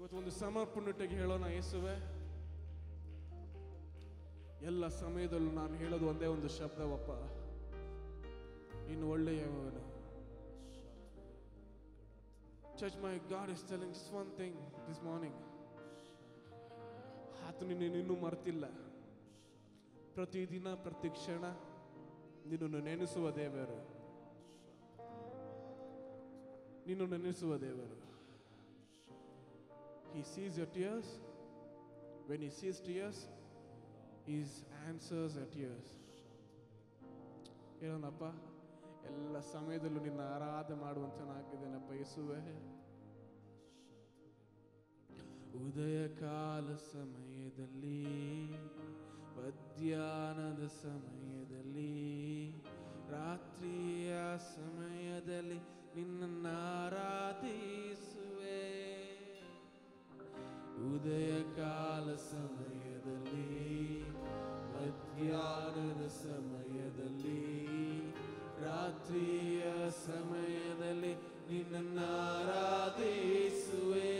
ಇವತ್ತು ಒಂದು ಸಮರ್ಪಣೆಗೆ ಹೇಳೋಣ ಯೇಸುವೆ. ಎಲ್ಲ ಸಮಯದಲ್ಲೂ ನಾನು ಹೇಳೋದು ಒಂದೇ ಒಂದು ಶಬ್ದವಪ್ಪ. ನೀನು ಒಳ್ಳೆಯವನು church my God is telling just thing this morning. ಆತ ನಿನ್ನ ಇನ್ನೂ ಮರ್ತಿಲ್ಲ. ಪ್ರತಿದಿನ, ಪ್ರತಿ ಕ್ಷಣ ನಿನ್ನನ್ನು ನೆನೆಸುವ ದೇವರು. ನಿನ್ನನ್ನು ನೆನೆಸುವ ದೇವರು. He sees your tears. When He sees tears, He answers your tears. ಹೇಳೋಣಪ್ಪ ಎಲ್ಲ ಸಮಯದಲ್ಲೂ ನಿನ್ನ ಆರಾಧನೆ ಮಾಡುವಂತನಾಗಿದ್ದೇನಪ್ಪ ಯೇಸುವೆ ಉದಯ ಕಾಲ ಸಮಯದಲ್ಲಿ ಮಧ್ಯಾಹ್ನದ ಸಮಯದಲ್ಲಿ ರಾತ್ರಿಯ ಸಮಯದಲ್ಲಿ ನಿನ್ನ ಆರಾಧಿಸುವೆ ಉದಯ ಕಾಲ ಸಮಯದಲ್ಲಿ ಮಧ್ಯಾಹ್ನದ ಸಮಯದಲ್ಲಿ ರಾತ್ರಿಯ ಸಮಯದಲ್ಲಿ ನಿನ್ನ ಆರಾಧಿಸುವೆ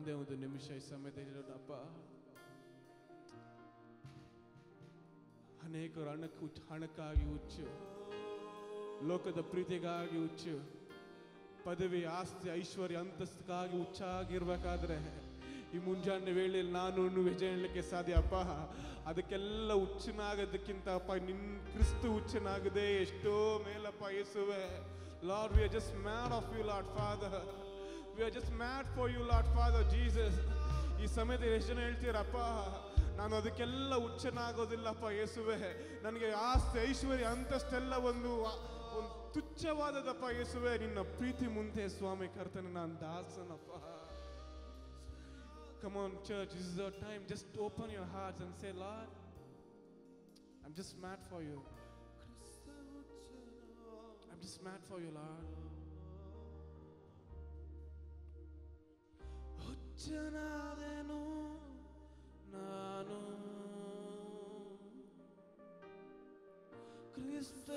ಒಂದೇ ಒಂದು ನಿಮಿಷ ಈ ಸಮಯದಲ್ಲಿ ಅಪ್ಪ, ಅನೇಕರು ಹಣಕ್ಕೆ ಹಣಕ್ಕಾಗಿ ಹುಚ್ಚು, ಲೋಕದ ಪ್ರೀತಿಗಾಗಿ ಹುಚ್ಚು, ಪದವಿ, ಆಸ್ತಿ, ಐಶ್ವರ್ಯ, ಅಂತಸ್ತಿಗಾಗಿ ಹುಚ್ಚಾಗಿರ್ಬೇಕಾದ್ರೆ ಈ ಮುಂಜಾನೆ ವೇಳೆಯಲ್ಲಿ ನಾನು ವಿಜಯ ಹೇಳಲಿಕ್ಕೆ ಸಾಧ್ಯ, ಅಪ್ಪ, ಅದಕ್ಕೆಲ್ಲ ಹುಚ್ಚನಾಗೋದಕ್ಕಿಂತ, ಅಪ್ಪ, ನಿನ್ ಕ್ರಿಸ್ತು ಹುಚ್ಚನಾಗದೆ ಎಷ್ಟೋ ಮೇಲಪ್ಪ, ಯೇಸುವೆ Lord we are just man of you Lord father We are just mad for you Lord Father Jesus ಈ ಸಮಯದಲ್ಲಿ ಎಷ್ಟು ಜನ ಹೇಳ್ತೀರಪ್ಪ ನಾನು ಅದಕ್ಕೆಲ್ಲ ಹುಚ್ಚನಾಗೋದಿಲ್ಲಪ್ಪ ಯೇಸುವೆ ನನಗೆ ಆಸ್ತಿ ಐಶ್ವರ್ಯ ಅಂತಷ್ಟೆಲ್ಲ ಒಂದು ಒಂದು ತುಚ್ಛವಾದದಪ್ಪ ಯೇಸುವೆ ನಿನ್ನ ಪ್ರೀತಿ ಮುಂದೆ ಸ್ವಾಮಿ ಕರ್ತನೆ ನಾನು ದಾಸನಪ್ಪ Come on, church, this is our time. Just open your hearts and say, Lord, I'm just mad for you. I'm just mad for you, Lord. ಹುಚ್ಚನಾದೆನು ನಾನು ಕ್ರಿಸ್ತ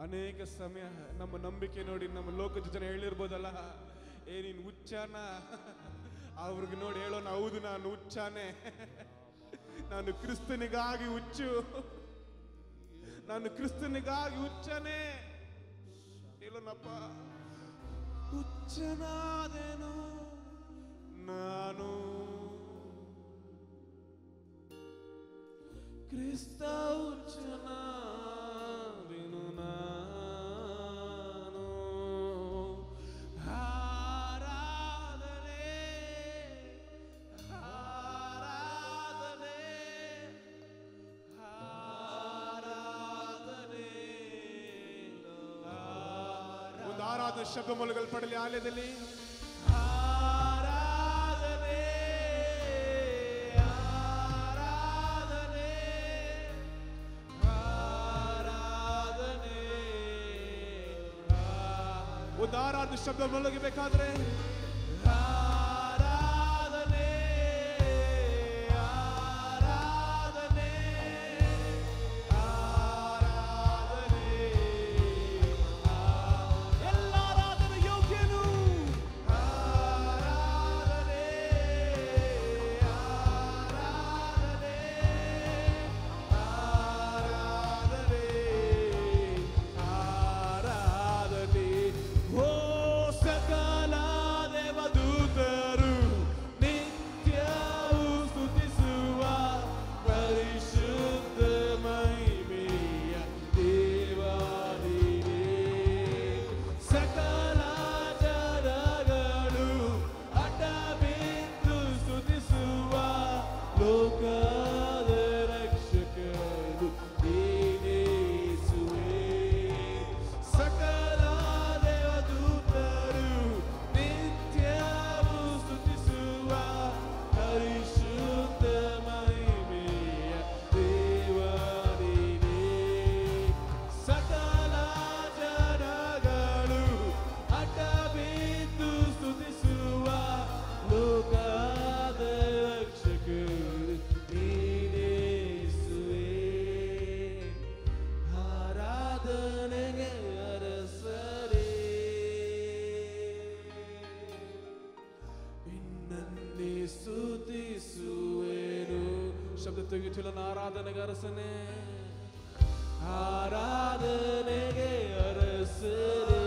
ಅನೇಕ ಸಮಯ ನಮ್ಮ ನಂಬಿಕೆ ನೋಡಿ ನಮ್ಮ ಲೋಕದ ಜನ ಹೇಳಿರ್ಬೋದಲ್ಲ ಏ ನೀನು ಹುಚ್ಚಾನ ಅವ್ರಿಗೆ ನೋಡಿ ಹೇಳೋಣ ಹೌದು ನಾನು ಉಚ್ಚಾನೆ ನಾನು ಕ್ರಿಸ್ತನಿಗಾಗಿ ಹುಚ್ಚು ನಾನು ಕ್ರಿಸ್ತನಿಗಾಗಿ ಹುಚ್ಚನೆ ಹೇಳೋಣಪ್ಪ ಹುಚ್ಚನಾದೆನು ನಾನು ಕ್ರಿಸ್ತ ಹುಚ್ಚನಾದೆನು ಆರಾಧನೆ ಶಬ್ದ ಮೂಲಗಳು ಪಡಲಿ ಆಲಯದಲ್ಲಿ ಆರಾಧನೆ ಆರಾಧನೆ ಆರಾಧನೆ ಒಂದು ಆರಾಧನೆ ಶಬ್ದ ಮೊಳಗಬೇಕಾದ್ರೆ സ്തുതിച്ചുള്ള ആരാധനക അരസനെ ആരാധനക അരസനെ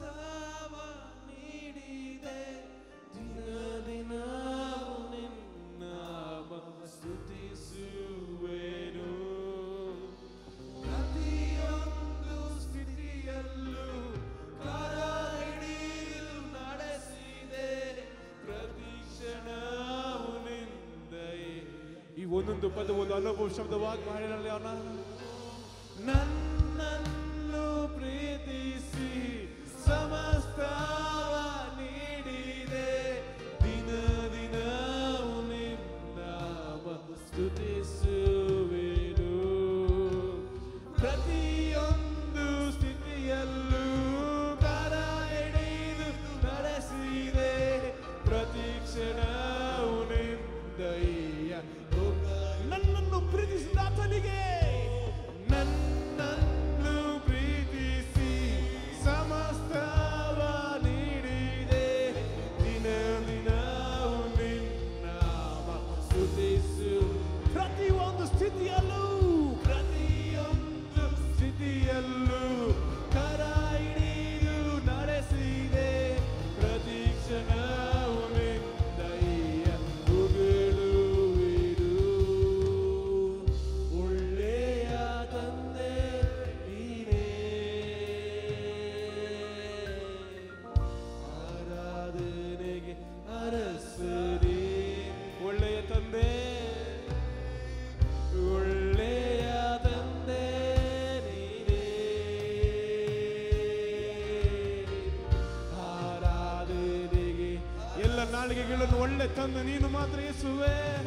ಒಂದೊಂದು ನೀಡಿದೆ. ಒಂದು ದಿನವು ಸ್ಥಿತಿಯಲ್ಲೂ ನಡೆಸಿದೆ. ಈ ಒಂದೊಂದು ಅನುಭವ ಶಬ್ದವಾಗಿ ಮಾಡಿರಲಿ ಅವನ menino, mata isso, é.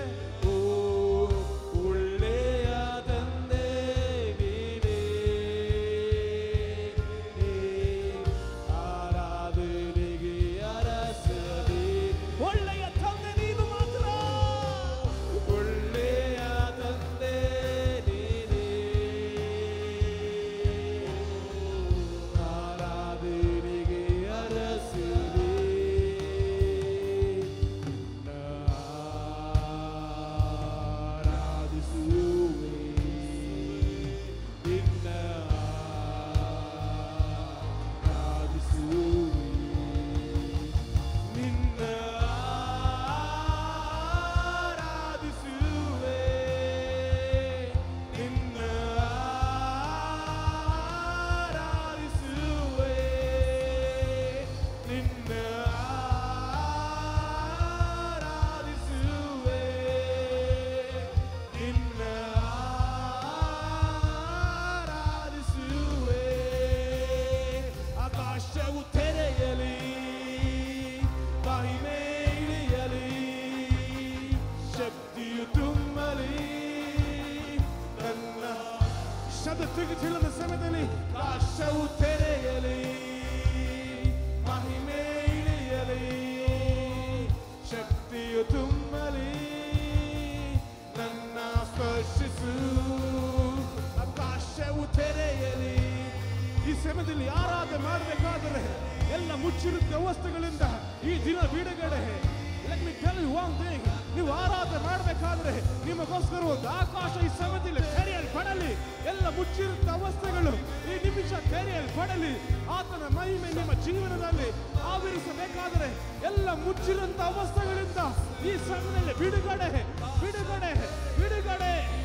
ಶಬ್ದ ತಿಳಿದ ಸಮಯದಲ್ಲಿ ಆಕಾಶವು ತೆರೆಯಲಿ ಮಹಿಮೆ ಇಳಿಯಲಿ ಶಕ್ತಿಯು ತುಂಬಲಿ ನನ್ನ ಸ್ಪರ್ಶಿಸು ಆಕಾಶವು ತೆರೆಯಲಿ ಈ ಸಮಯದಲ್ಲಿ ಆರಾಧನೆ ಮಾಡಬೇಕಾದರೆ ಎಲ್ಲ ಮುಚ್ಚಿರುವ ವಸ್ತುಗಳಿಂದ ಈ ದಿನ ಬಿಡುಗಡೆ. Let me tell you one thing ನೀವು ಆರಾಧನೆ ಮಾಡಬೇಕಾದ್ರೆ ನಿಮಗೋಸ್ಕರ ಒಂದು ಆಕಾಶ ಈ ಸಮಯದಲ್ಲಿ ತೆರೆಯಲ್ಪಡಲಿ ಅವಸ್ಥೆಗಳು. ಈ ನಿಮಿಷ ತೆರೆಯಲ್ಪಡಲಿ ಆತನ ಮಹಿಮೆ ನಿಮ್ಮ ಜೀವನದಲ್ಲಿ ಆವರಿಸಬೇಕಾದರೆ ಎಲ್ಲ ಮುಚ್ಚಿರುವಂತ ಅವಸ್ಥೆಗಳಿಂದ ಈ ಸಮಯದಲ್ಲಿ ಬಿಡುಗಡೆ. ಬಿಡುಗಡೆ. ಬಿಡುಗಡೆ.